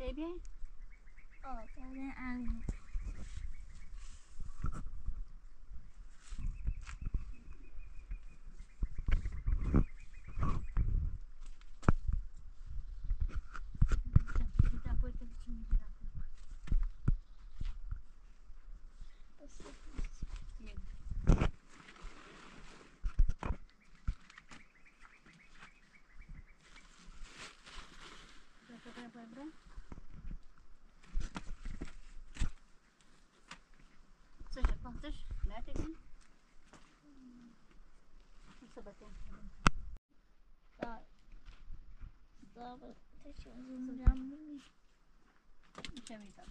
debut? Oh, so then I'm Da, da, daha bak. Teşekkür ederim. Yağmur mu? İçemeyeceğim.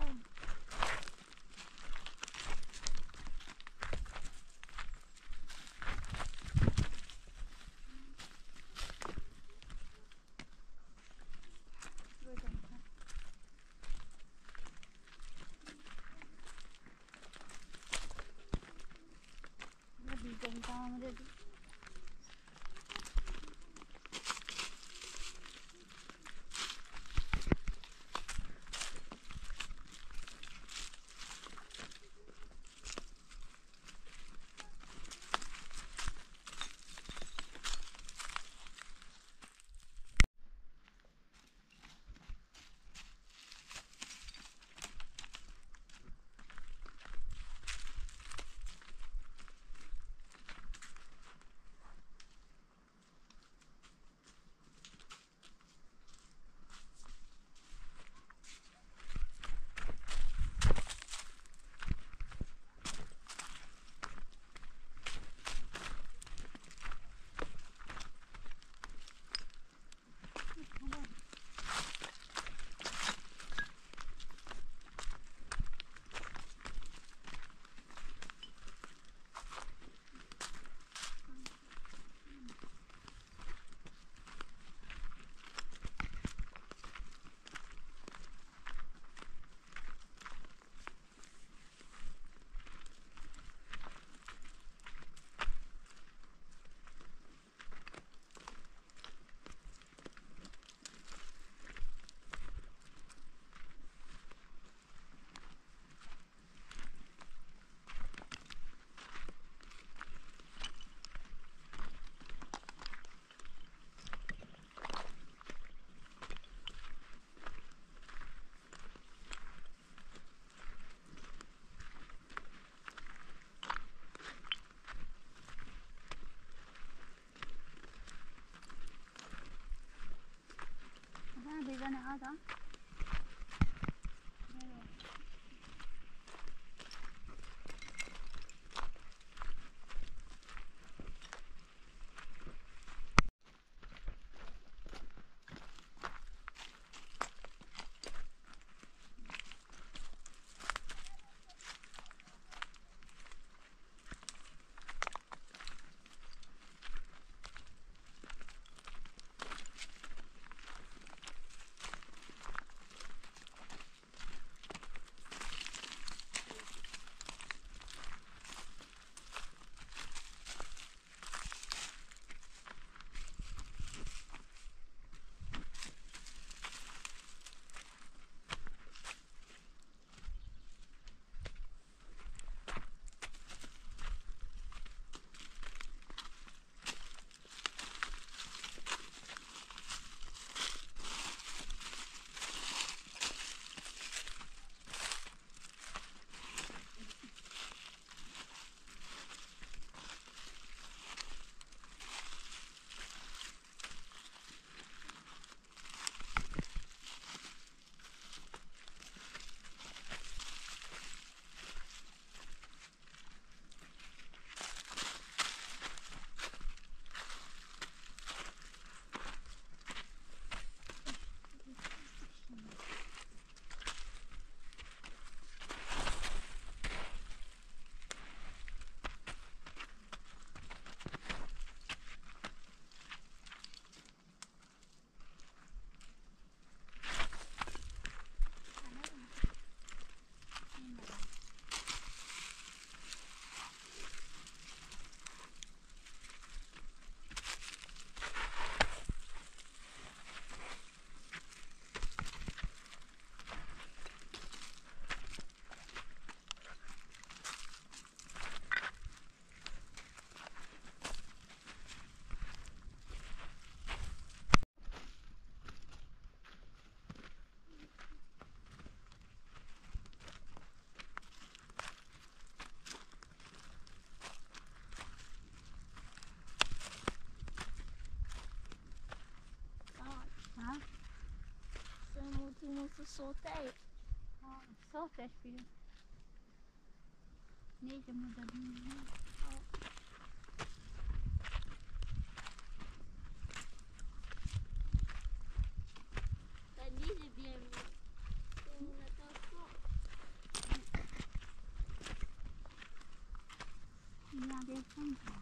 Wow. 哪儿的？muito, muito solta aí. Ah, solta, filho. Neide, muda Yeah, they're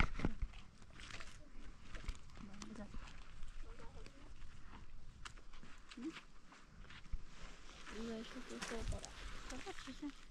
Okay.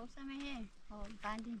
pausa na yan. O, banding.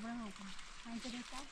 Abraham. Answer this, sir.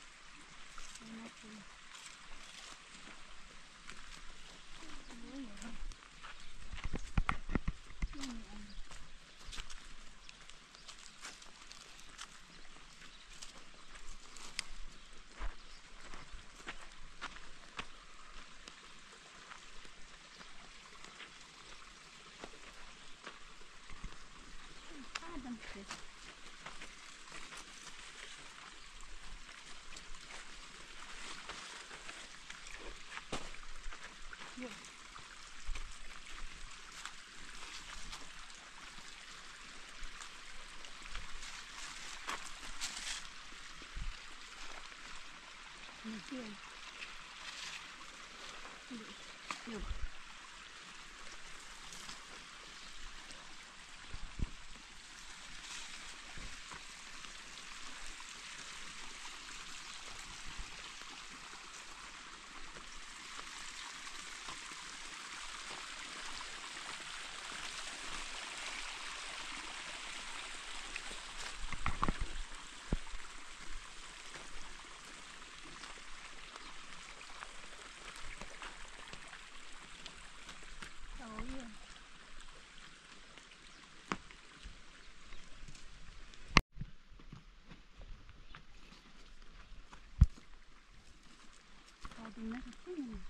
deu assim,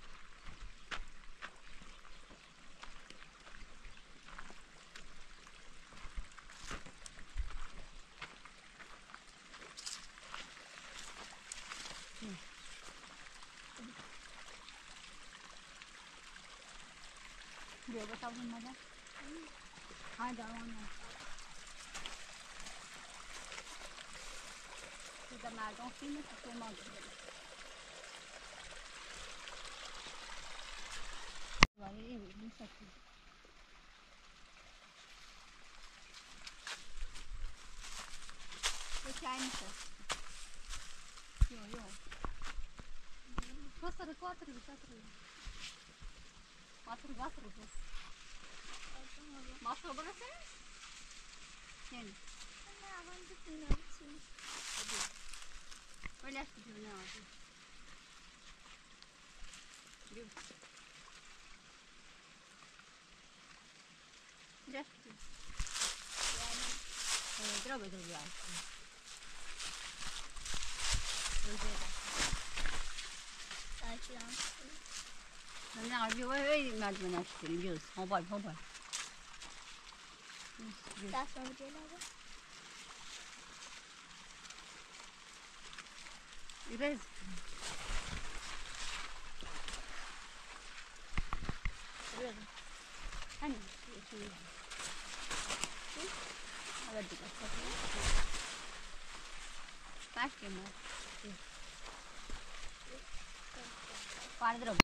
Deu, botar alguma mais Ai, dá uma não. Tudo mais, um filme que foi maldito. Bunu satayım. Geçer misin? Yok yok. Просто раскладывай, раскладывай. Матыр, матыр, матыр. Матыр burası? Yani. Ama ben de bilmiyorum. Hadi. Böyle yaptı cümle aldı. Yürü. Здравствуйте. Здравствуй, друзья. Ben acaba öyle merdiven açtım göz. Hobay hobay. Daha sonra bir şeyler var. İrez. İrez. Hani şey. అవద్దు fast ఏమో పాడదురా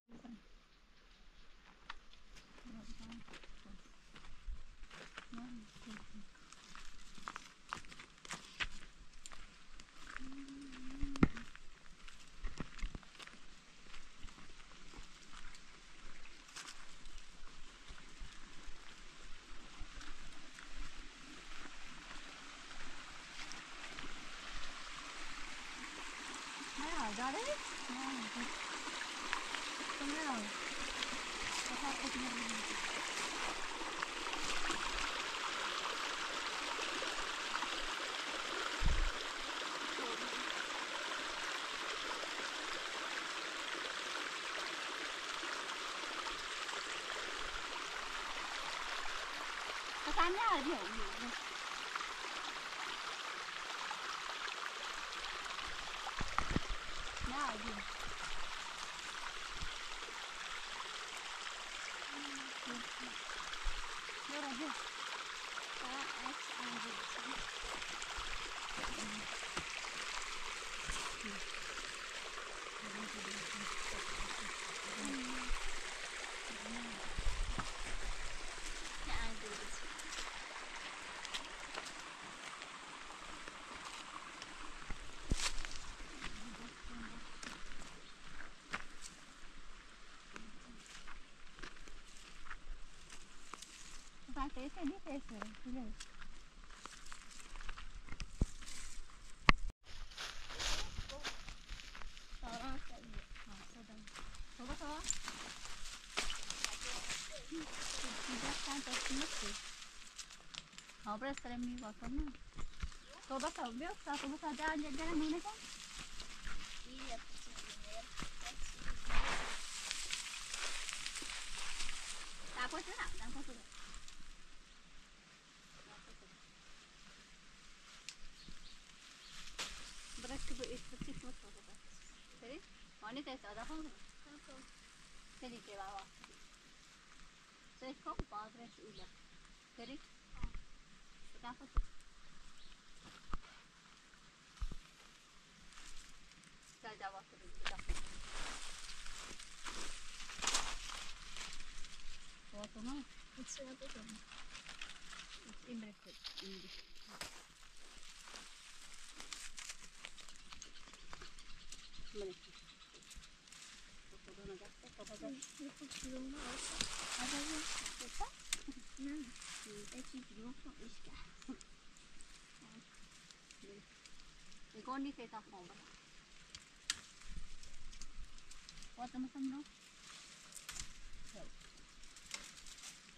你好。Beyefendi beyefendi. Biliyorum. Obra seremni bakalım. Soba kalmıyor. Soba kaldı. Annemlere ne olacak? かなうちはどこに It's impacted in this. Goni kita home. What am I from now?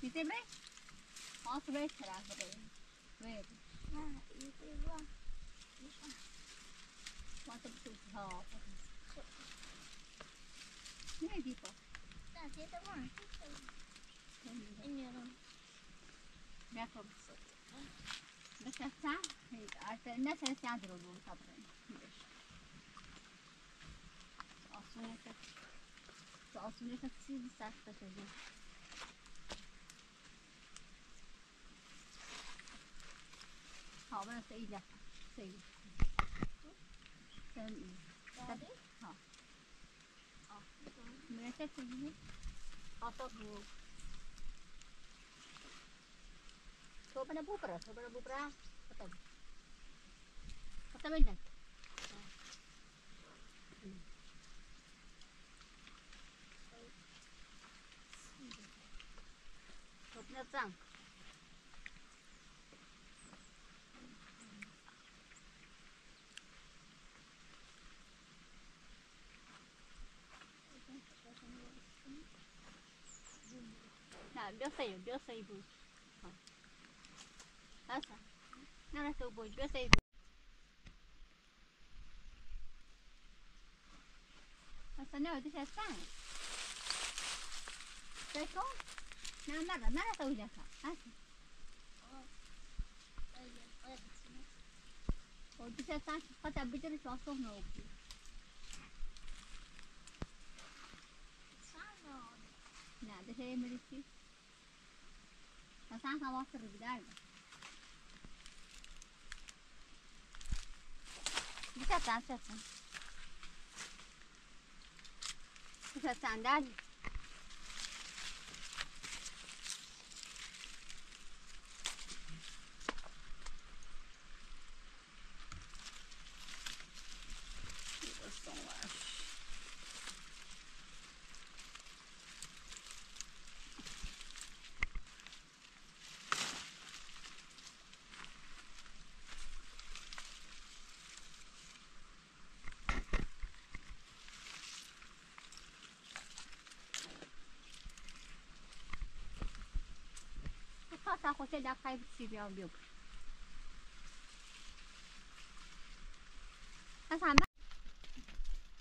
Did it break? Not break, Wait. What a good job. Here, people. That's it, the one. In your room. Back up. Look at that. I said, that's a sound of a couple. Also, it's also ข好吧，谁家？谁？三一，三对，好。好，没事，ี赢？好，到头。ชอบเป็นบุปราชอบเป็นบุปราพัตตาพัตตาไม่ได้ชอบเป็นจัง بیاسایی بیاسایی بود بسه نه تو بود بیاسایی بود اصلا نه دیش هستن دیکن نه مرد نه تو بود هستن O bize sen hatta bir tane şans sonra okuyor. Sen ne oldu? Nerede şey emirisi? Hasan sabahları giderdi. Dikkat et sen. Bir Dikkat sen derdi. San José da Five Serial Milk. That's how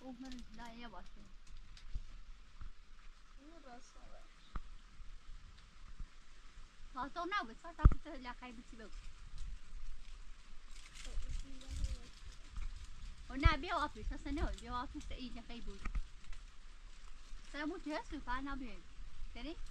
Olmanın daireye başlıyor. Burası var. Hatta ona bak. Hatta kutu ile kaybıcı bak. Ona bir yapmış. Hatta ne oluyor? Bir yapmış da iyice kayboluyor. Sana bu tüyesi falan abi. Dedik.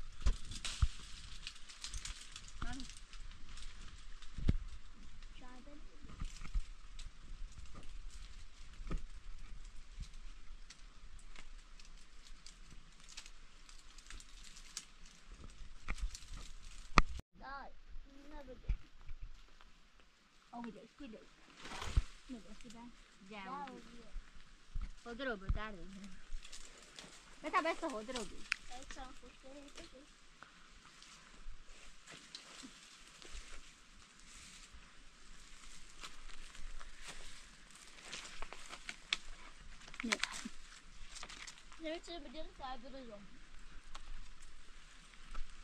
Ne હોદરો બતાડ દે બેટા બેસ તો હોદરો દે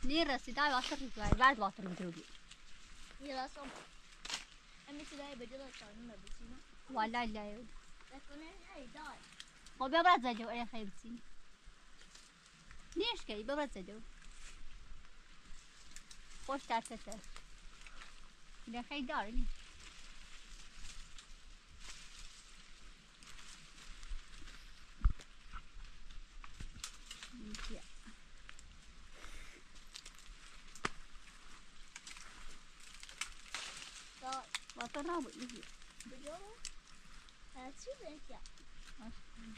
Ni rasitai vasar bir vaz vasar rituai. Ni rasam. Ami sidai bedela chanu na bisina. Wallahi la. خب ببرد زجو ای آره، خیلسی نیش کهی ببرد زجو خوش ترسه سر اینه خیلی دار نی با تو نبود نیست بجا بود Ben şu renk yaptım. Aşkım.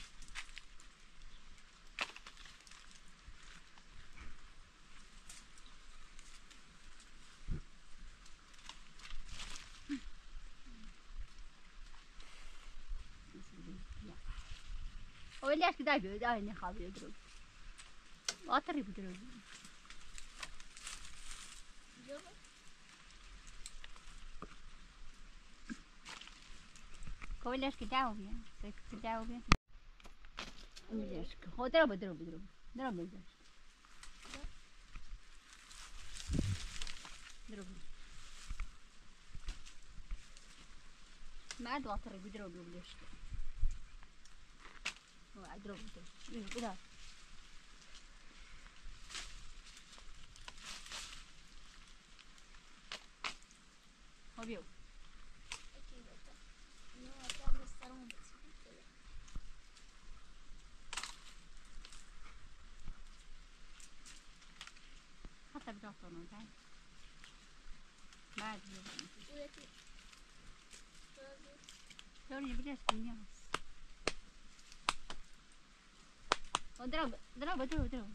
Öyle eskiden böyle aynı kalıyordur. Atır gibi duruyor. Кой ляшки тя убия? Как тя убия? Ляшка. О, дроби, дроби, дроби. Дроби, ляшка. Дроби. Мая два пороби дроби в ляшка. Ла, дроби, дроби. Да. Обил. 不能带，来点。走，你不带行李我带了，带了没？了，走，了。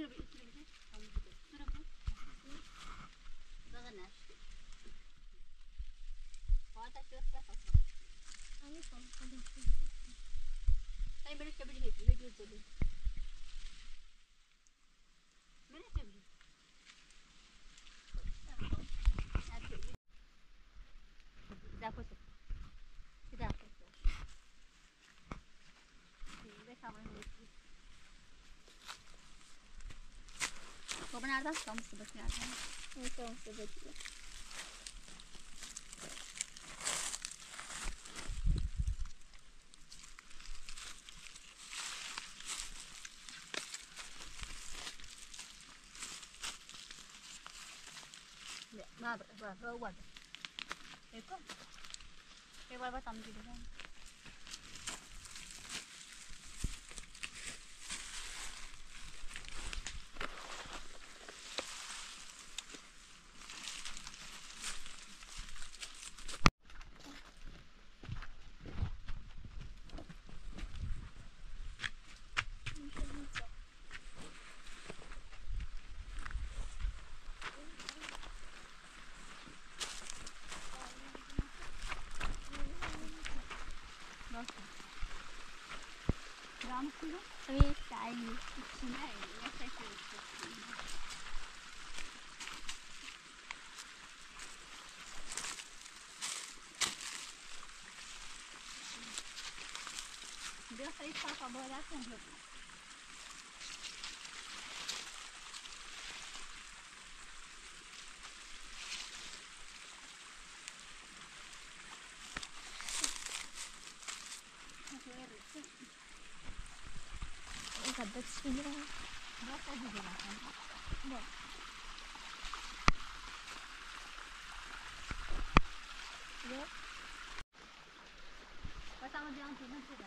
Şöyle bir oturayım. Bırakın. Bakın her şey. Bardak yok Hadi. Ben böyle şöyle bir hepimize nereden? Tam sıvık nereden? Evet, tam sıvık. Nah, berapa? Berapa? Berapa? Berapa? Berapa? Berapa? Berapa? Berapa? Berapa? Berapa? 아유, é 약간 좋지. Deus tá aí está favorável, meu Deus. 行，我下去了。不，我上们这样子先去呗。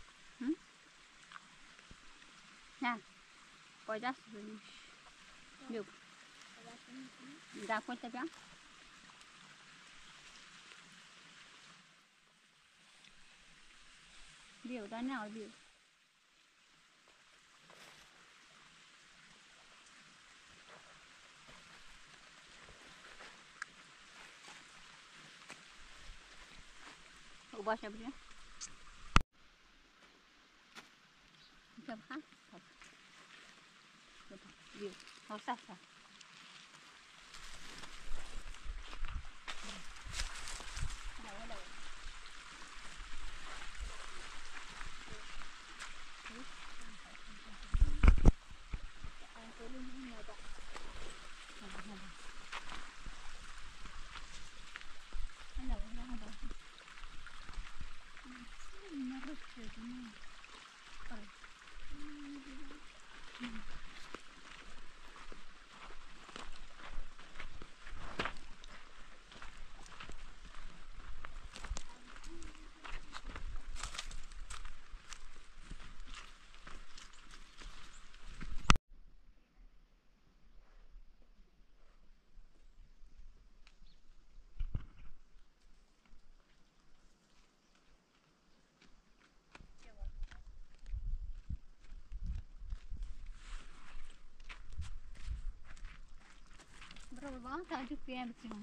né? Pode dar sujo, né? Dá conta, viu? Viu, Daniel, viu? Vou baixar abrir. Vamos lá. 好，下吧。provar tá de quebra, senhor.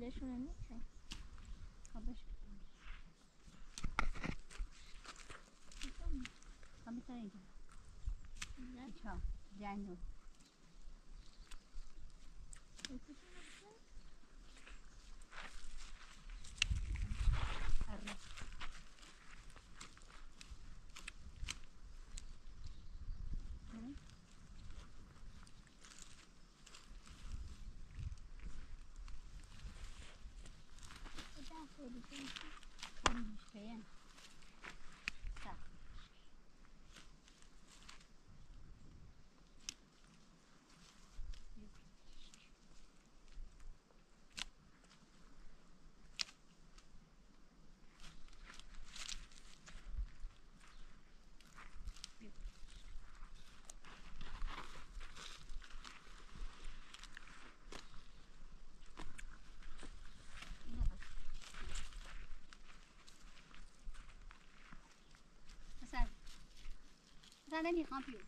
deixa eu ver. yiyeceğim. Güzel. Çok güzel yok. Thank you. 那你行不行？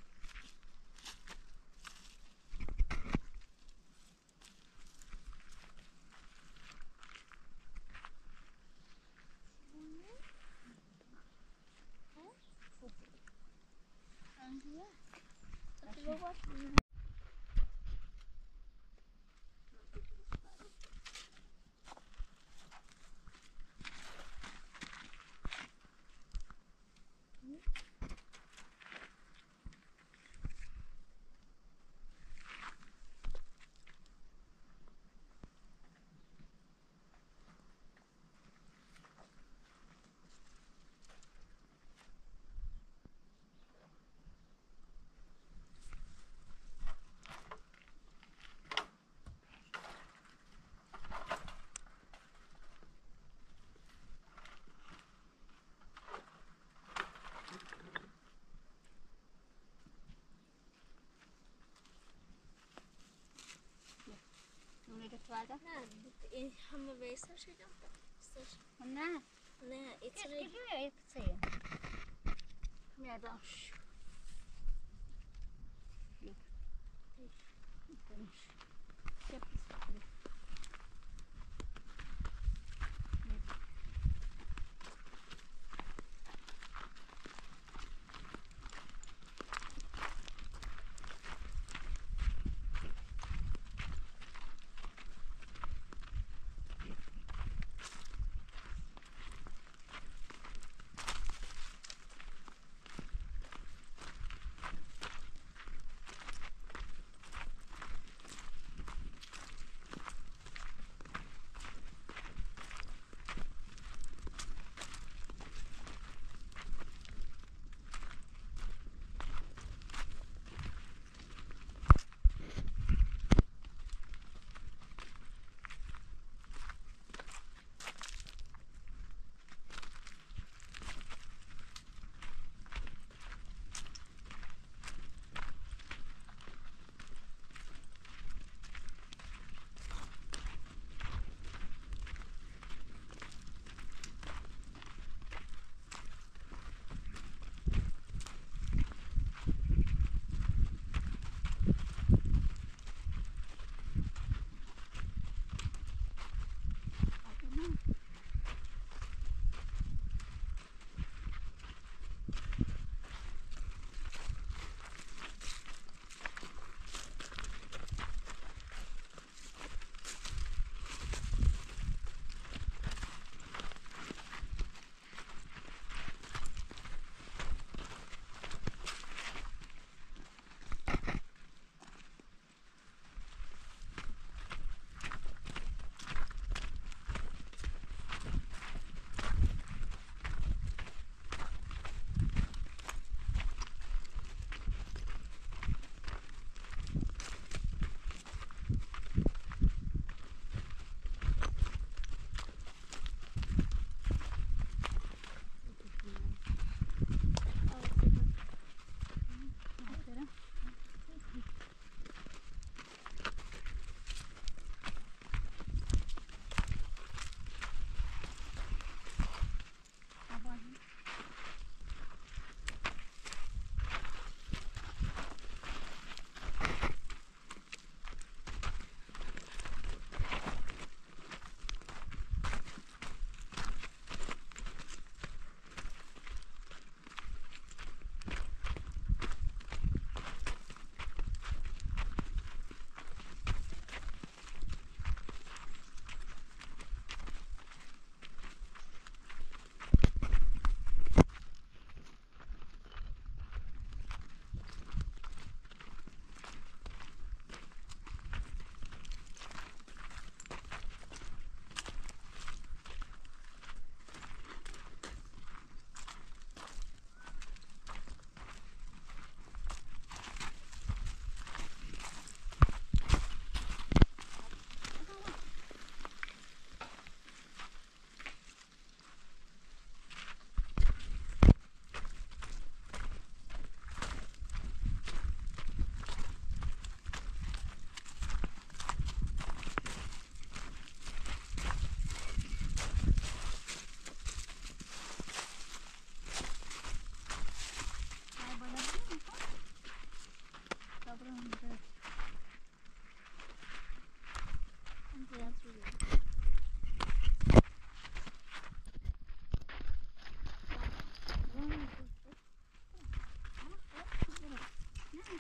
فردا نه این همه ویسا شدم نه نه ایتری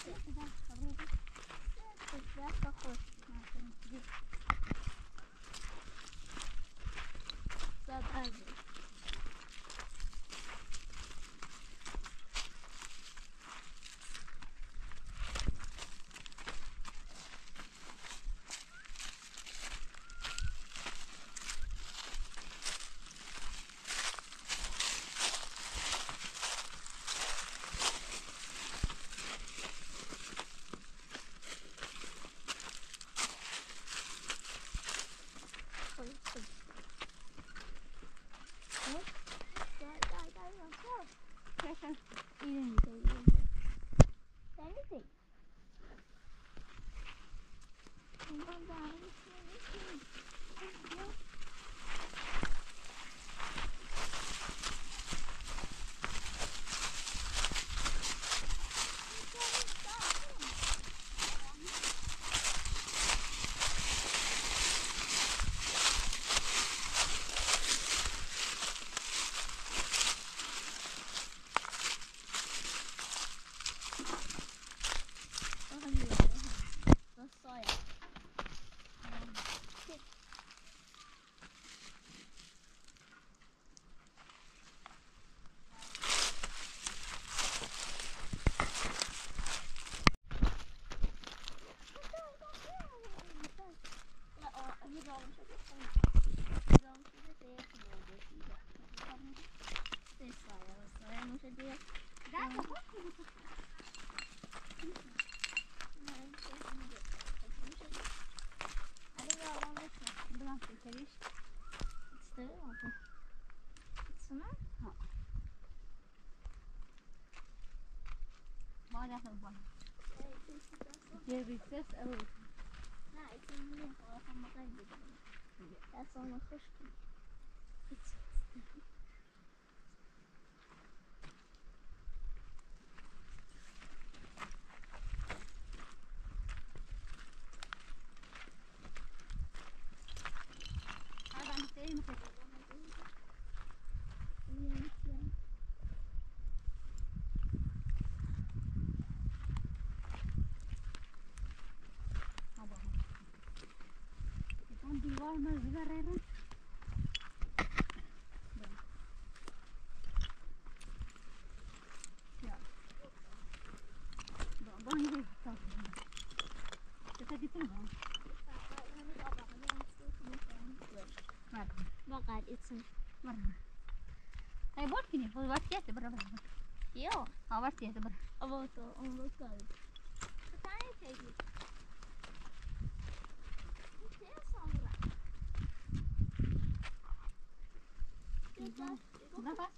Thank you. another one. There is just a little. No, it's a little from a That's on the fish. unas barreras. Bakar que Marna. Ay bot kini, bot bot ya te berapa? Yo, awas ya te berapa? Abot, vai kali. Tanya saya. Dobra. Dobra,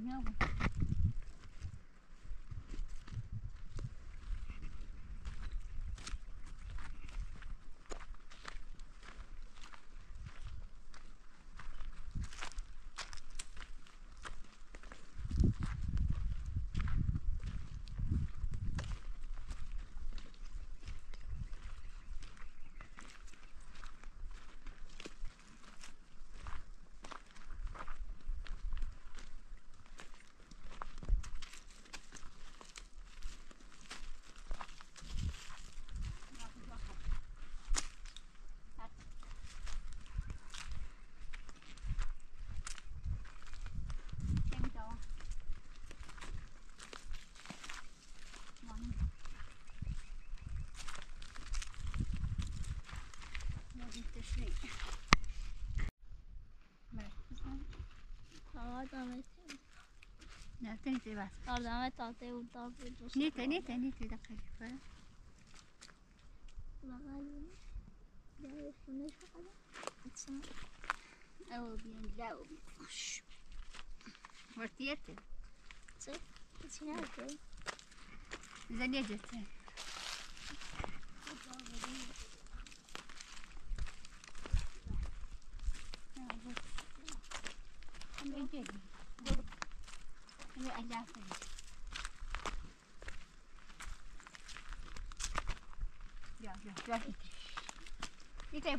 miałam. انت شيء نعطيتي بس أرض عمال تعطي وتعطي نيتا نيتا نيتا دقيقة فا مغالي لا يفنش وقلا اتسمع أو بيان لا أو لا ورتيتي تصير تسيناتي زليجتي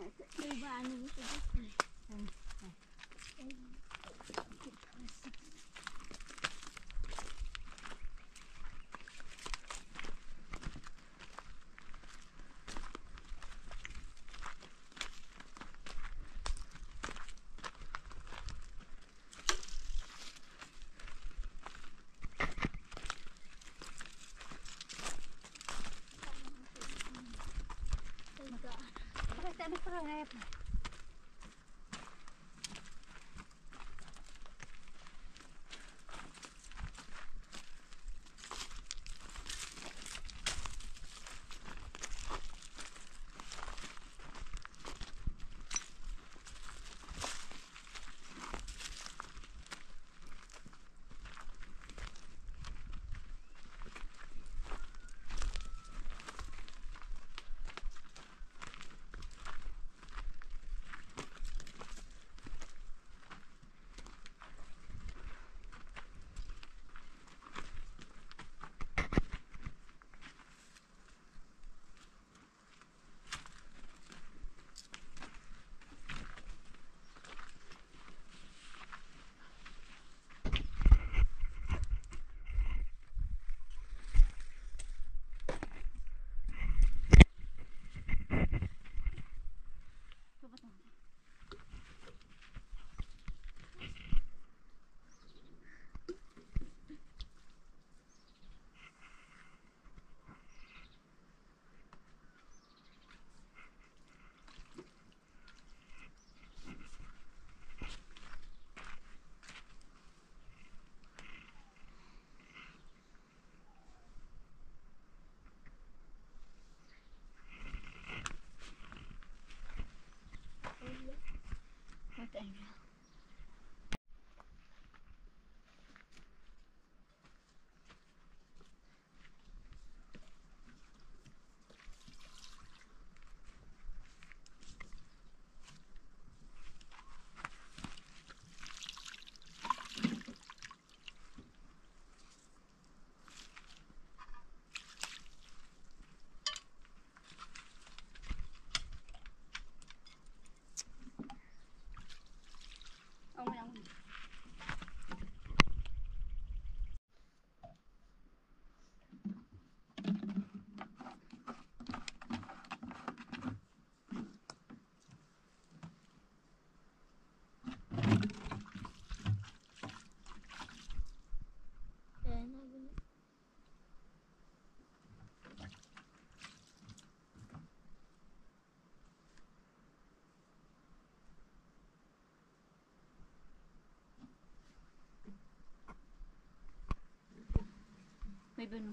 Dobra, nie Bye. thing. Maybe no.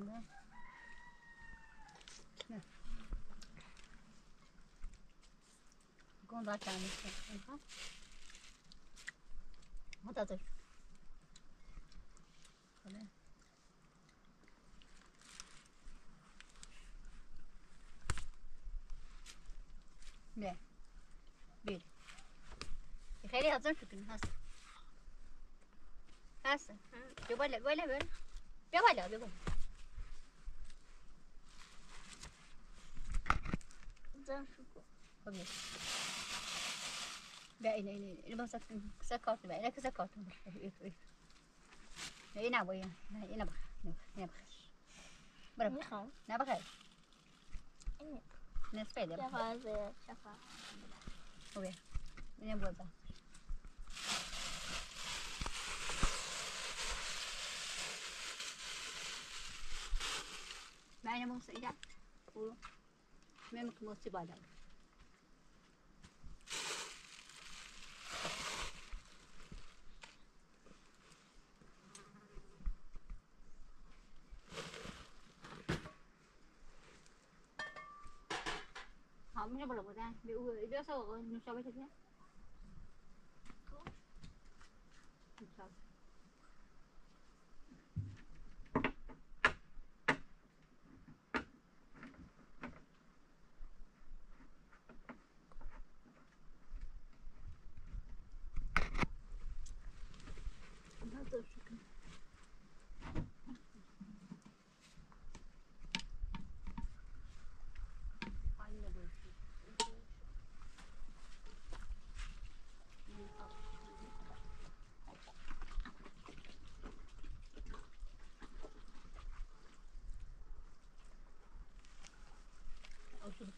呢，呢，工作干的，么子啊？么子啊？好嘞，好嘞，别怕聊，别讲。خذ لا لا لا لا سكرت بقى لك سكرت لا هنا ابويا هنا بخ هنا بخ بربخ هنا بخ ناس فايدة بخ شفا ويا من ابويا بقى معنا موسى إلعب خب. قولوا ما مكمل سبالة cho một lồng ra bị ui đưa sổ cho mấy thứ nhé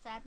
sad.